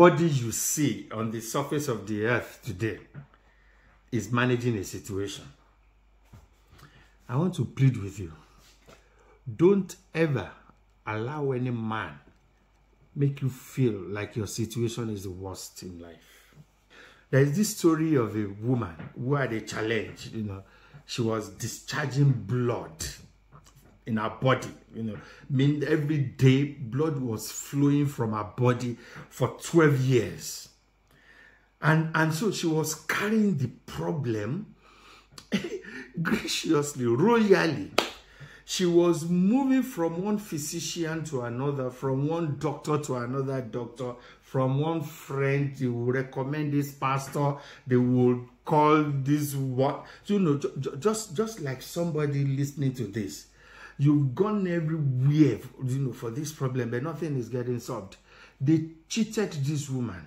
everybody you see on the surface of the earth today is managing a situation. I want to plead with you. Don't ever allow any man make you feel like your situation is the worst in life. There is this story of a woman who had a challenge, you know, she was discharging blood in her body, you know, I mean every day blood was flowing from her body for 12 years. And and so she was carrying the problem graciously, royally she was moving from one physician to another, from one doctor to another doctor, from one friend, they will recommend this pastor, they will call this what, you know, just, just like somebody listening to this. You've gone everywhere, you know, for this problem, but nothing is getting solved. They cheated this woman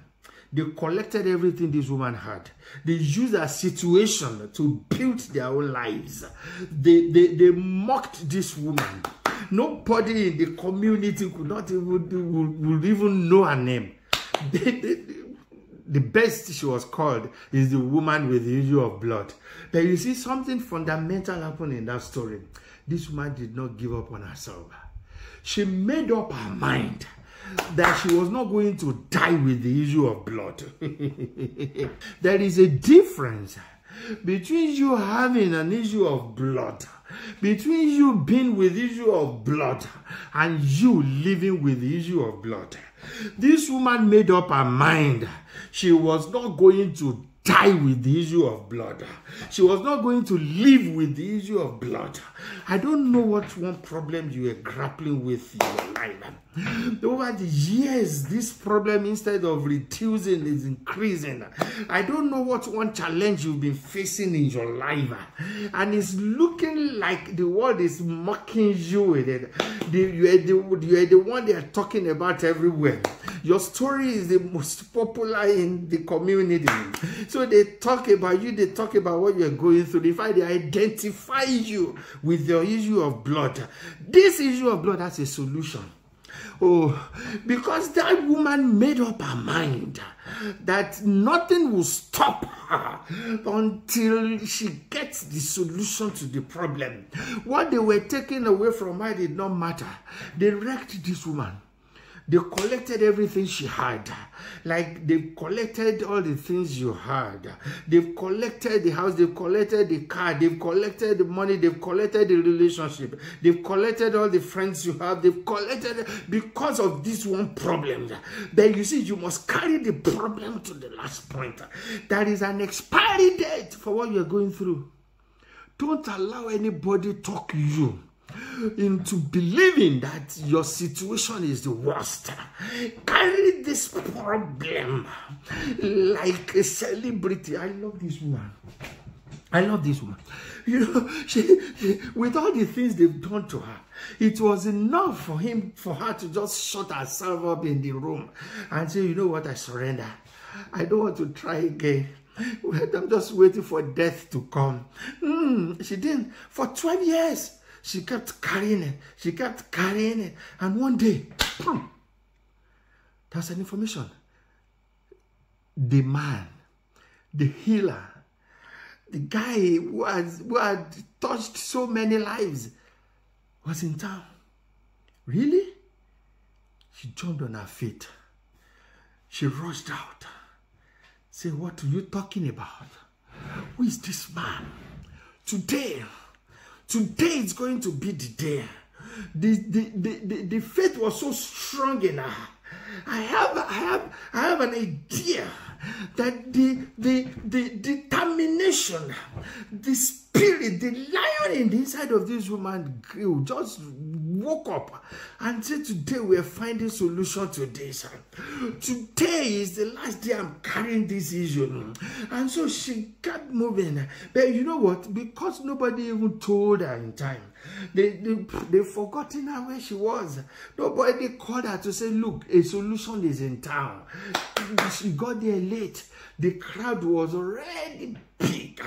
they collected everything this woman had. They used her situation to build their own lives. They, they, they mocked this woman. Nobody in the community could not even would, would even know her name. They, they, the best she was called is the woman with the issue of blood. But you see, something fundamental happened in that story. This woman did not give up on herself. She made up her mind that she was not going to die with the issue of blood. there is a difference between you having an issue of blood, between you being with issue of blood, and you living with the issue of blood. This woman made up her mind. She was not going to die with the issue of blood. She was not going to live with the issue of blood. I don't know what one problem you are grappling with in your life. Over the years, this problem, instead of reducing, is increasing. I don't know what one challenge you've been facing in your life. And it's looking like the world is mocking you with it. You, are the, you are the one they are talking about everywhere. Your story is the most popular in the community. So they talk about you, they talk about what you're going through. In fact, they identify you with your issue of blood. This issue of blood has a solution. Oh, because that woman made up her mind that nothing will stop her until she gets the solution to the problem. What they were taking away from her did not matter. They wrecked this woman. They collected everything she had. Like they've collected all the things you had. They've collected the house, they've collected the car, they've collected the money, they've collected the relationship, they've collected all the friends you have, they've collected because of this one problem. Then you see, you must carry the problem to the last point. There is an expiry date for what you're going through. Don't allow anybody talk you into believing that your situation is the worst. Carry this problem like a celebrity. I love this woman. I love this woman. You know, she, she, with all the things they've done to her, it was enough for him, for her to just shut herself up in the room and say, you know what, I surrender. I don't want to try again. I'm just waiting for death to come. Mm, she didn't. For 12 years, she kept carrying it. She kept carrying it. And one day, boom, that's an information. The man, the healer, the guy who who had touched so many lives was in town. Really? She jumped on her feet. She rushed out. Say, what are you talking about? Who is this man? Today, Today is going to be the day. The, the, the, the, the faith was so strong in her. I have, I have, I have an idea that the, the, the determination, the spirit, the lion in the inside of this woman grew, just woke up and said, today we are finding solution to this. Today is the last day I'm carrying this issue. And so she kept moving. But you know what? Because nobody even told her in time, they, they, they forgotten her where she was. Nobody called her to say, look, a solution is in town. she got there late. The crowd was already big.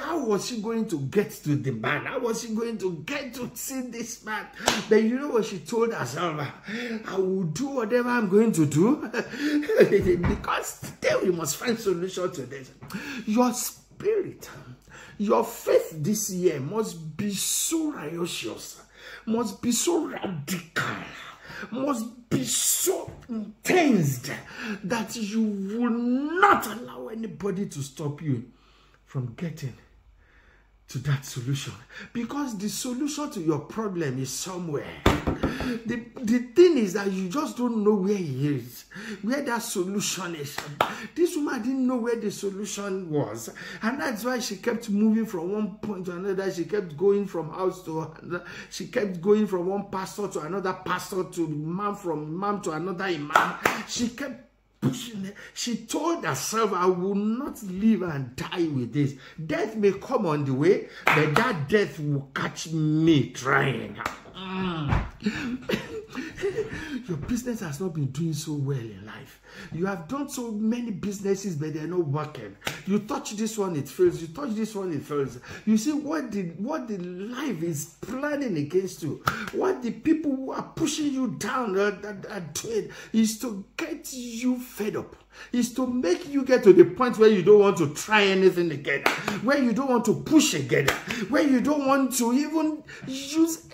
How was she going to get to the man? How was she going to get to see this man? But you know what she told herself? I will do whatever I'm going to do. because today we must find solution to this. Your spirit, your faith this year must be so righteous, must be so radical must be so intense that you will not allow anybody to stop you from getting to that solution. Because the solution to your problem is somewhere the the thing is that you just don't know where he is where that solution is this woman didn't know where the solution was and that's why she kept moving from one point to another she kept going from house to another she kept going from one pastor to another pastor to imam from imam to another imam she kept pushing. She told herself, I will not live and die with this. Death may come on the way, but that death will catch me trying. Mm. Your business has not been doing so well in life. You have done so many businesses, but they're not working. You touch this one, it fails. You touch this one, it fails. You see what the what the life is planning against you, what the people who are pushing you down are, doing is to get you fed up is to make you get to the point where you don't want to try anything again, where you don't want to push again, where you don't want to even use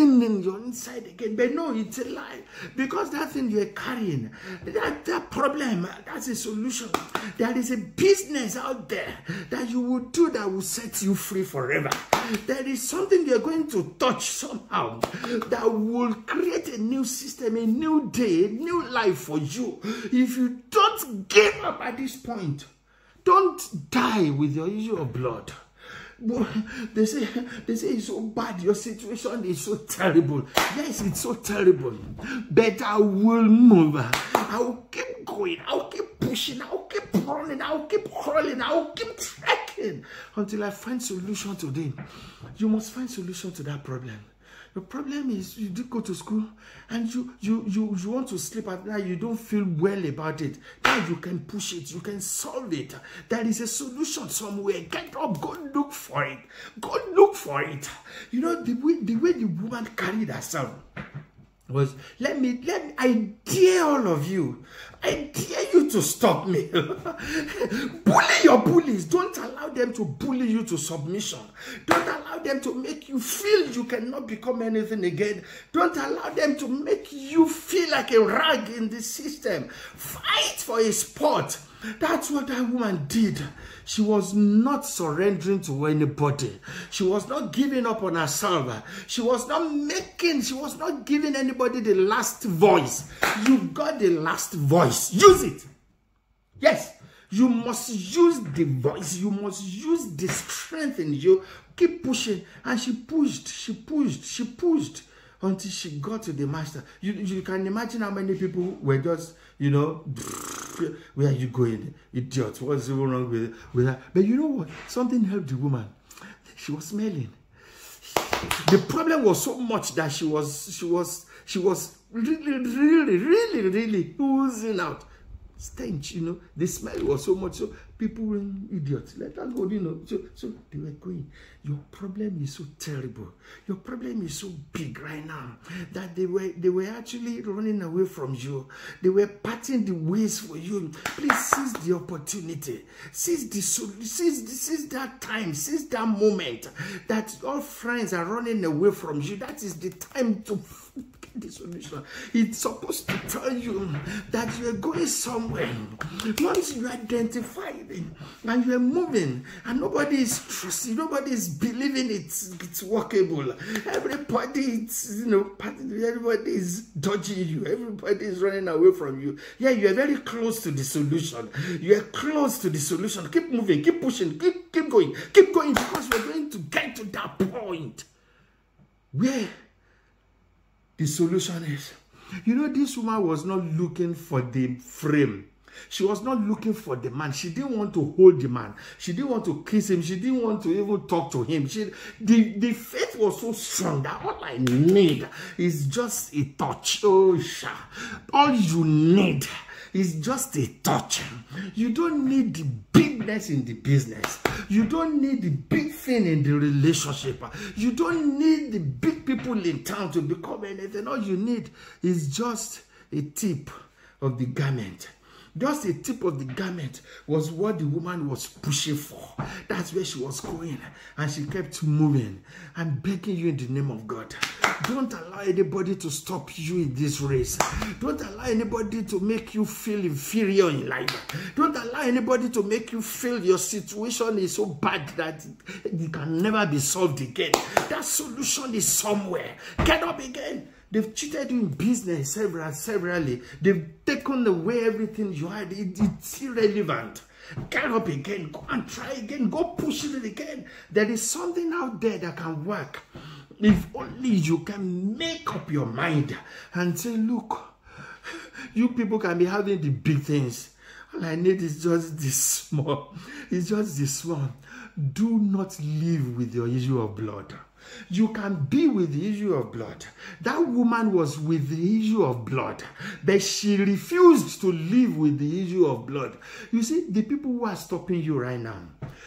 in your inside again. But no, it's a lie. Because that thing you're carrying, that, that problem, that's a solution. There is a business out there that you will do that will set you free forever. There is something you're going to touch somehow that will create a new system, a new day, a new life for you. If you don't give up at this point, don't die with your issue of blood. They say, they say it's so bad, your situation is so terrible. Yes, it's so terrible. But I will move. I will keep going. I'll keep pushing. I'll keep running. I'll keep crawling. I'll keep trekking until I find solution to them. You must find solution to that problem. The problem is you did go to school and you you you you want to sleep at night. You don't feel well about it. Now you can push it. You can solve it. There is a solution somewhere. Get up. Go look for it. Go look for it. You know the way the way the woman carried herself was let me let I dare all of you. I dare you to stop me. bully your bullies. Don't allow them to bully you to submission. Don't allow them to make you feel you cannot become anything again. Don't allow them to make you feel like a rag in the system. Fight for a spot. That's what that woman did. She was not surrendering to anybody. She was not giving up on herself. She was not making, she was not giving anybody the last voice. You got the last voice. Use it. Yes. You must use the voice. You must use the strength in you. Keep pushing. And she pushed, she pushed, she pushed until she got to the master. You, you can imagine how many people were just, you know, where are you going, idiot? What's even wrong with, with her? But you know what? Something helped the woman. She was smelling. The problem was so much that she was, she was, she was really, really, really, really oozing out stench, you know. The smell was so much. So people were idiots. Let us go, you know. So, so they were going. Your problem is so terrible. Your problem is so big right now that they were they were actually running away from you. They were parting the ways for you. Please seize the opportunity. Seize the seize, seize that time. Seize that moment that all friends are running away from you. That is the time to the solution. It's supposed to tell you that you are going somewhere. Once you identify it and you are moving and nobody is trusting, nobody is believing it's it's workable. Everybody it's you know everybody is dodging you, everybody is running away from you. Yeah, you are very close to the solution. You are close to the solution. Keep moving, keep pushing, keep keep going, keep going because we're going to get to that point where the solution is. You know, this woman was not looking for the frame. She was not looking for the man. She didn't want to hold the man. She didn't want to kiss him. She didn't want to even talk to him. She, the, the faith was so strong that all I need is just a touch. Oh, sha. All you need It's just a touch. You don't need the bigness in the business. You don't need the big thing in the relationship. You don't need the big people in town to become anything. All you need is just a tip of the garment. Just a tip of the garment was what the woman was pushing for. That's where she was going. And she kept moving. I'm begging you in the name of God. Don't allow anybody to stop you in this race. Don't allow anybody to make you feel inferior in life. Don't allow anybody to make you feel your situation is so bad that it can never be solved again. That solution is somewhere. Get up again. They've cheated you in business several, severally. They've taken away everything you had. It, it's irrelevant. Get up again. Go and try again. Go push it again. There is something out there that can work. If only you can make up your mind and say, look, you people can be having the big things. All I need is just this small. It's just this one. Do not live with your issue of blood. You can be with the issue of blood. That woman was with the issue of blood, but she refused to live with the issue of blood. You see, the people who are stopping you right now,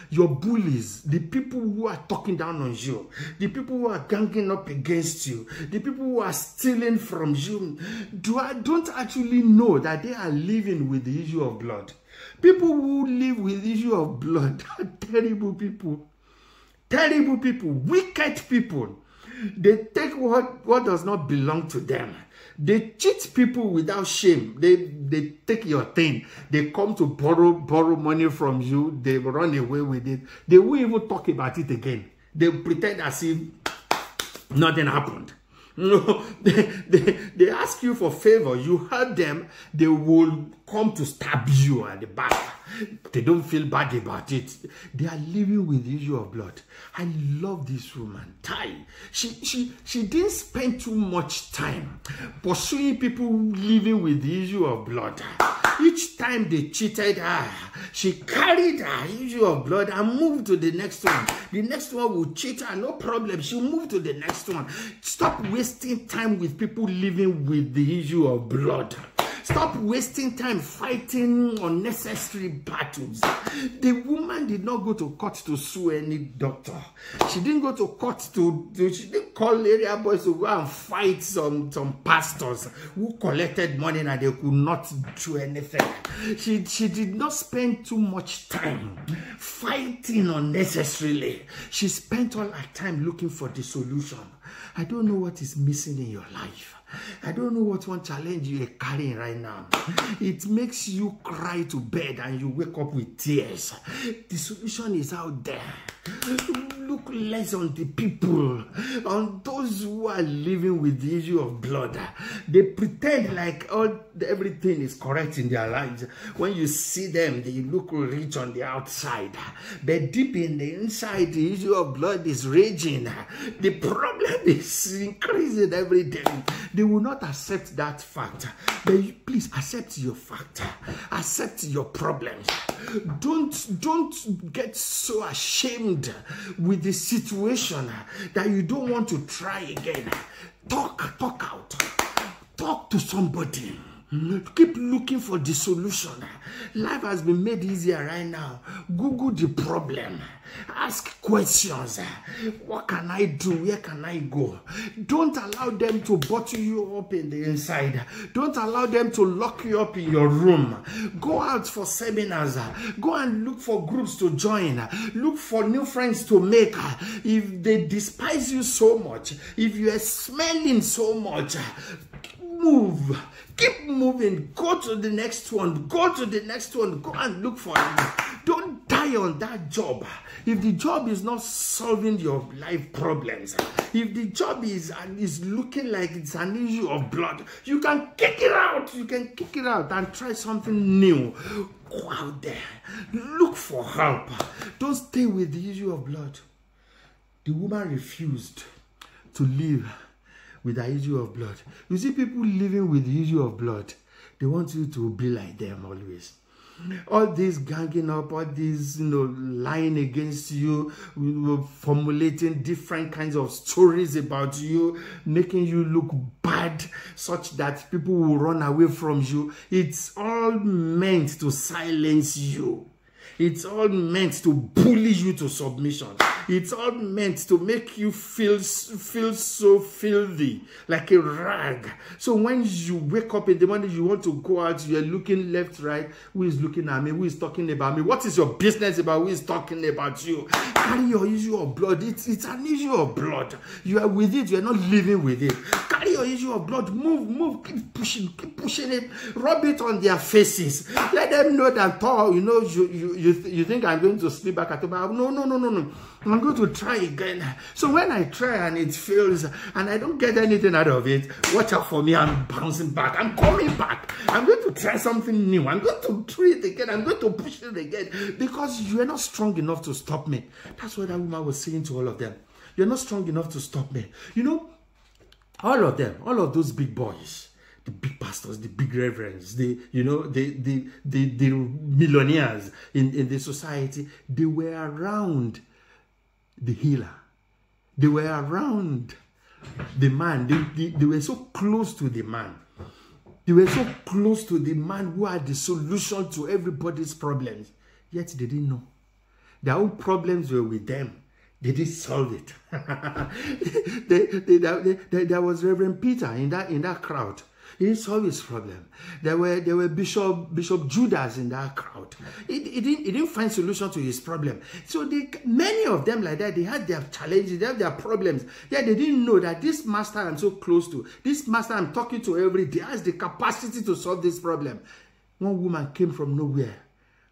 your bullies, the people who are talking down on you, the people who are ganging up against you, the people who are stealing from you, do I don't actually know that they are living with the issue of blood. People who live with the issue of blood are terrible people terrible people, wicked people. They take what, what does not belong to them. They cheat people without shame. They they take your thing. They come to borrow borrow money from you. They run away with it. They won't even talk about it again. They pretend as if nothing happened. No, they, they, they ask you for favor. You hurt them, they will come to stab you at the back. They don't feel bad about it. They are living with the issue of blood. I love this woman, Tai. She, she, she didn't spend too much time pursuing people living with the issue of blood. Each time they cheated her, she carried her issue of blood and moved to the next one. The next one will cheat her, no problem. She'll move to the next one. Stop wasting time with people living with the issue of blood. Stop wasting time fighting unnecessary battles. The woman did not go to court to sue any doctor. She didn't go to court to, to she didn't call area boys to go and fight some, some pastors who collected money and they could not do anything. She, she did not spend too much time fighting unnecessarily. She spent all her time looking for the solution. I don't know what is missing in your life. I don't know what one challenge you are carrying right now. It makes you cry to bed and you wake up with tears. The solution is out there. Look less on the people, on those who are living with the issue of blood. They pretend like all everything is correct in their lives. When you see them, they look rich on the outside, but deep in the inside, the issue of blood is raging. The problem is increasing every day. They will not accept that fact. But please accept your fact. Accept your problems. Don't don't get so ashamed with the situation that you don't want to try again. Talk, talk out. Talk to somebody. Keep looking for the solution. Life has been made easier right now. Google the problem. Ask questions. What can I do? Where can I go? Don't allow them to bottle you up in the inside. Don't allow them to lock you up in your room. Go out for seminars. Go and look for groups to join. Look for new friends to make. If they despise you so much, if you are smelling so much, move. Keep moving. Go to the next one. Go to the next one. Go and look for it. Don't die on that job. If the job is not solving your life problems if the job is and is looking like it's an issue of blood you can kick it out. You can kick it out and try something new. Go out there. Look for help. Don't stay with the issue of blood. The woman refused to live with the issue of blood. You see people living with the issue of blood. They want you to be like them always. all this ganging up, all this, you know, lying against you, formulating different kinds of stories about you, making you look bad such that people will run away from you. It's all meant to silence you. It's all meant to bully you to submission. It's all meant to make you feel, feel so filthy, like a rag. So when you wake up in the morning, you want to go out, you're looking left, right. Who is looking at me? Who is talking about me? What is your business about? Who is talking about you? Carry your issue of blood. It's, it's an issue of blood. You are with it. You are not living with it. Carry your issue of blood. Move, move. Keep pushing, keep pushing it. Rub it on their faces. Let them know that, oh, you know, you, you, you, th you think I'm going to sleep back at home. No, no, no, no, no. I'm going to try again. So when I try and it fails and I don't get anything out of it, watch out for me. I'm bouncing back. I'm coming back. I'm going to try something new. I'm going to try it again. I'm going to push it again because you are not strong enough to stop me. That's what that woman was saying to all of them. You're not strong enough to stop me. You know, all of them, all of those big boys, the big pastors, the big reverends, the you know, the the the, the millionaires in, in the society, they were around the healer. They were around the man. They, they, they were so close to the man. They were so close to the man who had the solution to everybody's problems. Yet they didn't know. Their own problems were with them. They didn't solve it. they, they, they, there was Reverend Peter in that, in that crowd. He didn't solve his problem. There were there were Bishop Bishop Judas in that crowd. He, he, didn't, he didn't find solution to his problem. So they, many of them like that, they had their challenges, they had their problems. Yeah, they didn't know that this master I'm so close to, this master I'm talking to every day has the capacity to solve this problem. One woman came from nowhere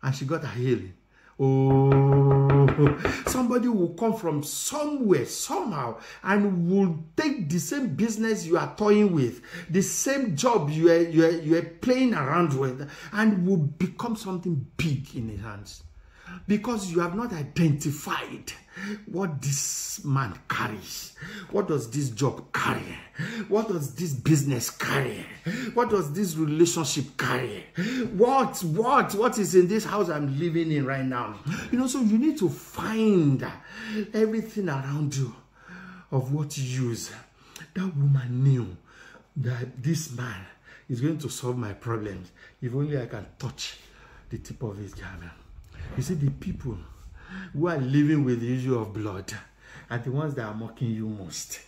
and she got a healing. Oh, somebody will come from somewhere, somehow, and will take the same business you are toying with, the same job you are, you are, you are playing around with, and will become something big in his hands because you have not identified what this man carries. What does this job carry? What does this business carry? What does this relationship carry? What, what, what is in this house I'm living in right now? You know, so you need to find everything around you of what you use. That woman knew that this man is going to solve my problems if only I can touch the tip of his garment. You see, the people who are living with the issue of blood are the ones that are mocking you most.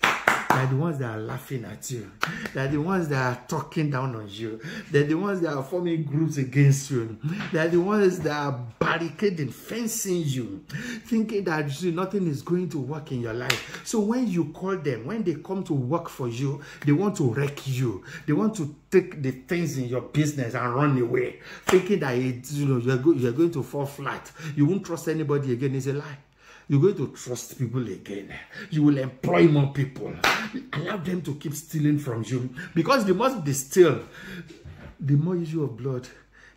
They're the ones that are laughing at you. They're the ones that are talking down on you. They're the ones that are forming groups against you. They're the ones that are barricading, fencing you, thinking that you nothing is going to work in your life. So when you call them, when they come to work for you, they want to wreck you. They want to take the things in your business and run away, thinking that it, you know you're, go, you're going to fall flat. You won't trust anybody again. It's a lie. You're going to trust people again. You will employ more people. Allow them to keep stealing from you. Because the more they steal, the more issue of blood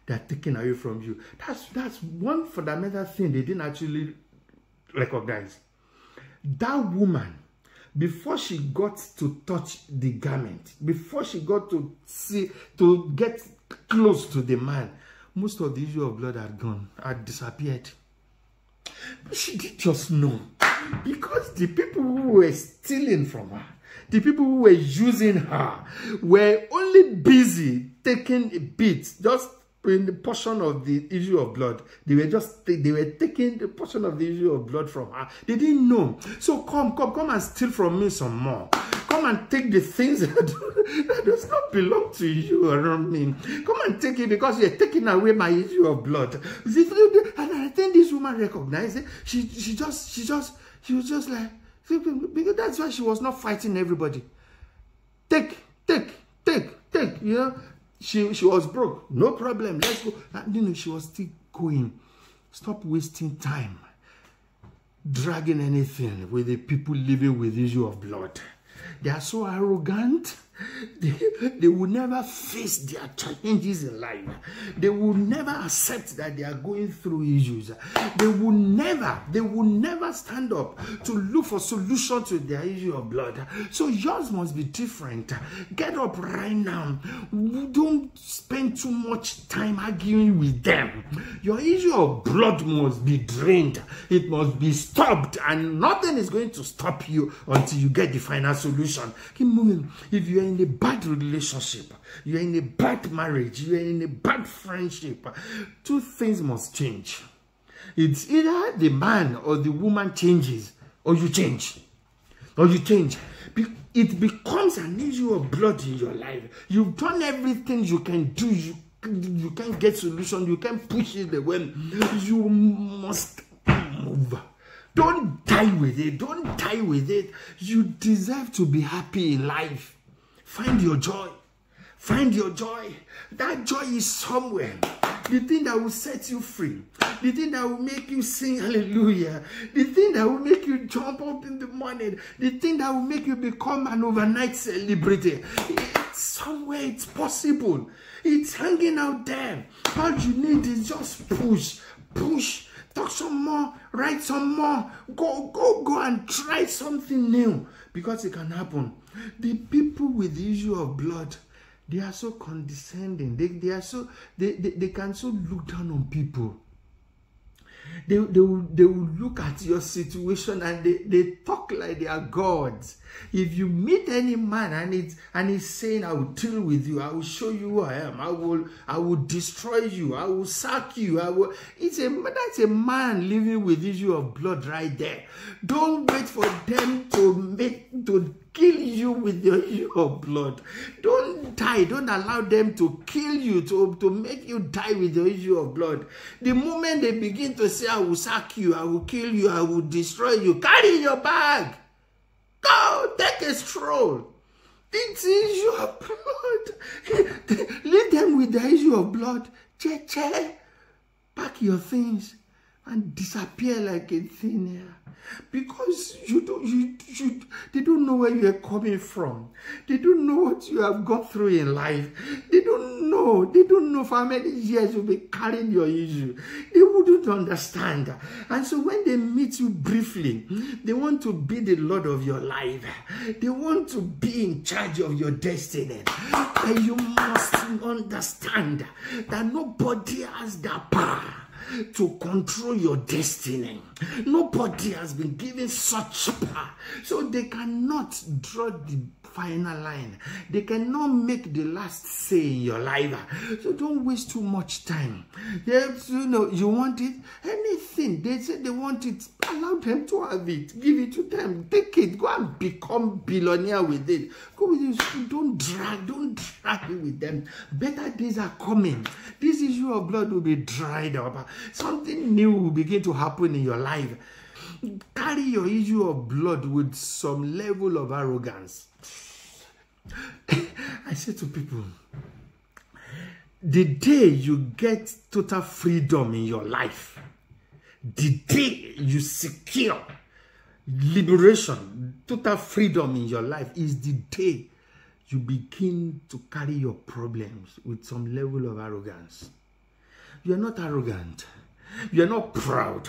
they're taking away from you. That's that's one fundamental thing they didn't actually recognize. That woman, before she got to touch the garment, before she got to see to get close to the man, most of the issue of blood had gone, had disappeared. She did just know. Because the people who were stealing from her, the people who were using her, were only busy taking a bit, just in the portion of the issue of blood. They were just, they were taking the portion of the issue of blood from her. They didn't know. So come, come, come and steal from me some more. Come and take the things that, that does not belong to you around me. Come and take it because you're taking away my issue of blood. And I think this woman recognized it. She, she just, she just, she was just like, because that's why she was not fighting everybody. Take, take, take, take, you know. She, she was broke. No problem. Let's go. And, you know, she was still going. Stop wasting time dragging anything with the people living with issue of blood. They are so arrogant. They, they will never face their challenges in life. They will never accept that they are going through issues. They will never, they will never stand up to look for solution to their issue of blood. So yours must be different. Get up right now. Don't spend too much time arguing with them. Your issue of blood must be drained. It must be stopped, and nothing is going to stop you until you get the final solution. Keep moving. If you are in a bad relationship, you are in a bad marriage, you are in a bad friendship, two things must change. It's either the man or the woman changes, or you change. Or you change. It becomes an issue of blood in your life. You've done everything you can do. You, you can't get solution. You can't push it away. You must move. Don't die with it. Don't die with it. You deserve to be happy in life. Find your joy. Find your joy. That joy is somewhere. The thing that will set you free. The thing that will make you sing hallelujah. The thing that will make you jump up in the morning. The thing that will make you become an overnight celebrity. It's somewhere it's possible. It's hanging out there. All you need is just push, push, talk some more, write some more, go, go, go and try something new because it can happen. The people with the issue of blood, they are so condescending. They, they are so they, they, they can so look down on people. They, they, will, they will look at your situation and they, they talk like they are gods. If you meet any man and it's and he's saying, I will deal with you, I will show you who I am, I will I will destroy you, I will sack you, I will it's a that's a man living with issue of blood right there. Don't wait for them to make to kill you with your of blood. Don't die. Don't allow them to kill you, to, to make you die with your issue of blood. The moment they begin to say, I will sack you, I will kill you, I will destroy you, carry your bag. Go, take a stroll. It is your blood. Leave them with the issue of blood. Che, che. Pack your things and disappear like a thin air. Because you don't you, you they don't know where you are coming from. They don't know what you have gone through in life. They don't know they don't know for how many years you'll be carrying your issue. They wouldn't understand. And so when they meet you briefly they want to be the lord of your life. They want to be in charge of your destiny. And you must understand that nobody has that power to control your destiny. Nobody has been given such power. So they cannot draw the final line. They cannot make the last say in your life. Ah. So don't waste too much time. Yes, you know, you want it, anything. They say they want it, allow them to have it. Give it to them. Take it. Go and become billionaire with it. Go with it. Don't drag, don't drag it with them. Better days are coming. This issue of blood will be dried up. Ah. Something new will begin to happen in your life. Carry your issue of blood with some level of arrogance. I say to people, the day you get total freedom in your life, the day you secure liberation, total freedom in your life is the day you begin to carry your problems with some level of arrogance. You are not arrogant. You are not proud.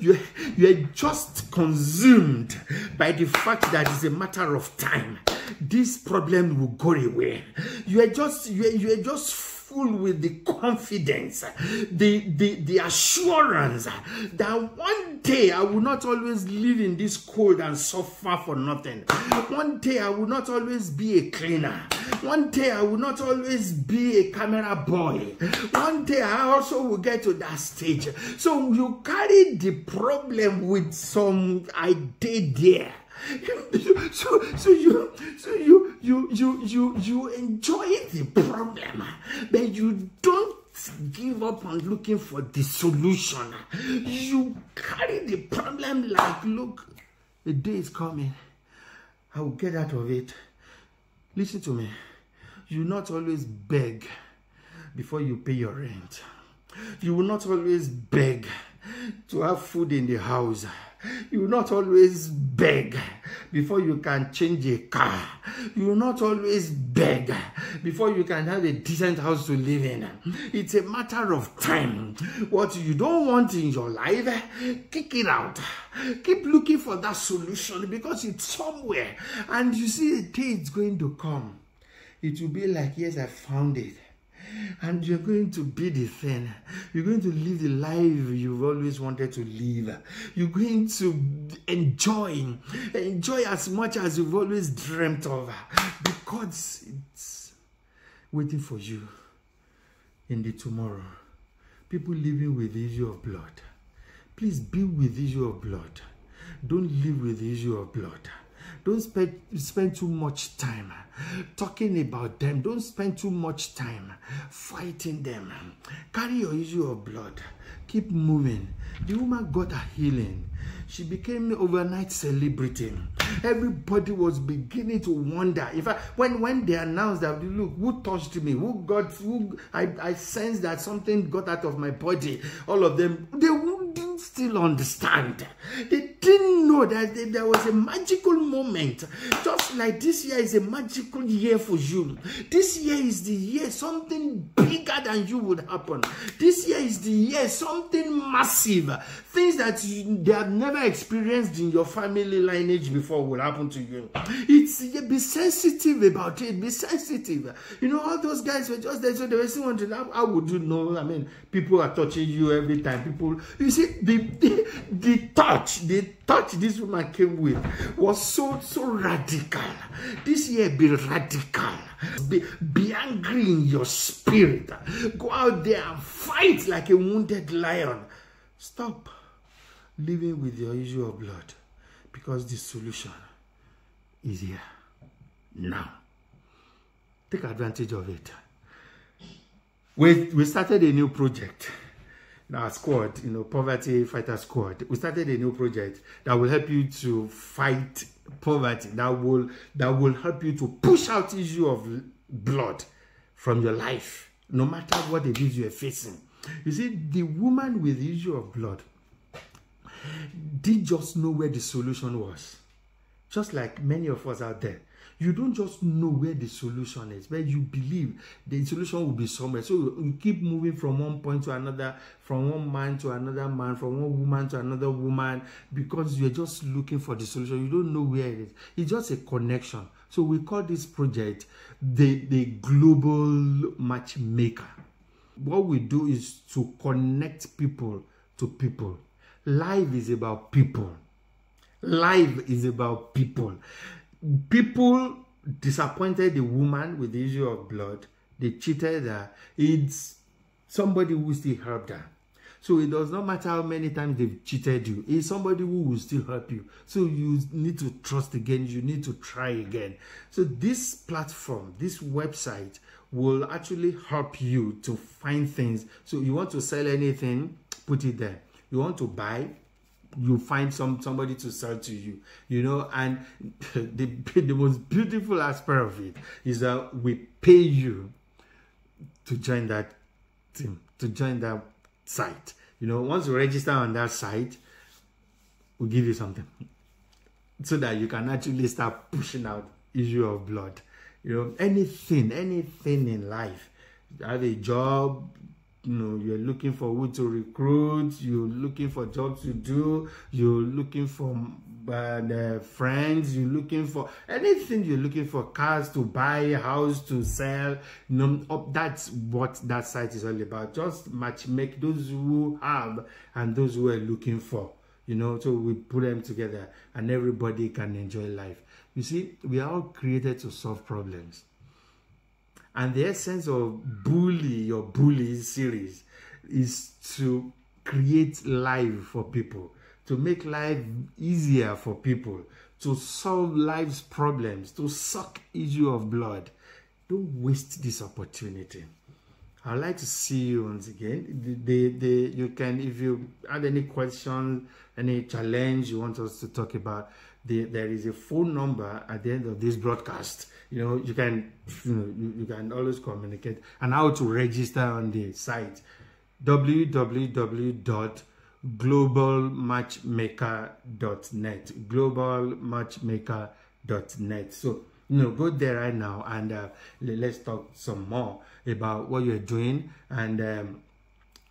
You, you are just consumed by the fact that it's a matter of time. This problem will go away. You are just you are, you are just full with the confidence, the, the, the assurance that one day I will not always live in this cold and suffer for nothing. One day I will not always be a cleaner. One day I will not always be a camera boy. One day I also will get to that stage. So you carry the problem with some idea there. So so you so you you you you you enjoy the problem ah, but you don't give up on looking for the solution ah. you carry the problem like look the day is coming. I will get out of it. Listen to me. You not always beg before you pay your rent. You will not always beg to have food in the house. You will not always beg before you can change a car. You will not always beg before you can have a decent house to live in. It's a matter of time. What you don't want in your life, kick it out. Keep looking for that solution because it's somewhere. And you see, a day it's going to come. It will be like, yes, I found it and you're going to be the thing. You're going to live the life you've always wanted to live. You're going to enjoy, enjoy as much as you've always dreamt of because it's waiting for you in the tomorrow. People living with the issue of blood. Please be with the issue of blood. Don't live with the issue of blood. Don't spend, spend too much time talking about them. Don't spend too much time fighting them. Carry your issue of blood. Keep moving. The woman got a healing. She became overnight celebrity. Everybody was beginning to wonder. In fact, when, when they announced that, look, who touched me? Who got, who, I, I sensed that something got out of my body. All of them, they wouldn't still understand. They didn't know that there was a magical moment. Just like this year is a magical year for you. This year is the year something bigger than you would happen. This year is the year something massive. Things that you, they have never experienced in your family lineage before will happen to you. It's be sensitive about it. Be sensitive. You know, all those guys were just there, so they were still how, how would you know? I mean, people are touching you every time. People, you see, the, the, the touch, the touch this woman came with was so so radical. This year be radical. Be, be angry in your spirit. Go out there and fight like a wounded lion. Stop living with your of blood because the solution is here now. Take advantage of it. We, we started a new project our squad, you know, Poverty Fighter Squad. We started a new project that will help you to fight poverty. That will that will help you to push out issue of blood from your life, no matter what it is you are facing. You see, the woman with issue of blood did just know where the solution was. Just like many of us out there you don't just know where the solution is, but you believe the solution will be somewhere. So you keep moving from one point to another, from one man to another man, from one woman to another woman, because you're just looking for the solution. You don't know where it is. It's just a connection. So we call this project the, the global matchmaker. What we do is to connect people to people. Life is about people. Life is about people people disappointed the woman with the issue of blood. They cheated her. It's somebody who still helped her. So it does not matter how many times they've cheated you. It's somebody who will still help you. So you need to trust again. You need to try again. So this platform, this website will actually help you to find things. So you want to sell anything, put it there. You want to buy, you find some somebody to sell to you you know and the the most beautiful aspect of it is that we pay you to join that team to join that site. You know once you register on that site we'll give you something. So that you can actually start pushing out issue of blood. You know anything anything in life have a job you know you're looking for who to recruit you're looking for jobs to do you're looking for uh, friends you're looking for anything you're looking for cars to buy house to sell you know that's what that site is all about. Just match make those who have and those who are looking for you know so we put them together and everybody can enjoy life. You see we are all created to solve problems and the essence of Bully Your Bullies series is to create life for people, to make life easier for people, to solve life's problems, to suck issue of blood. Don't waste this opportunity. I'd like to see you once again. The, the, you can, if you have any questions, any challenge you want us to talk about, the, there is a phone number at the end of this broadcast you know you can you know you, you can always communicate and how to register on the site www.globalmatchmaker.net. globalmatchmaker.net. Globalmatchmaker.net. So, you know, go there right now and uh, let's talk some more about what you're doing and um,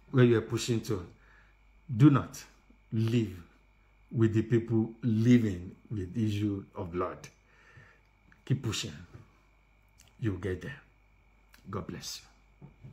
where you're pushing to. Do not live with the people living with issue of blood. Keep pushing. You'll get there. God bless you.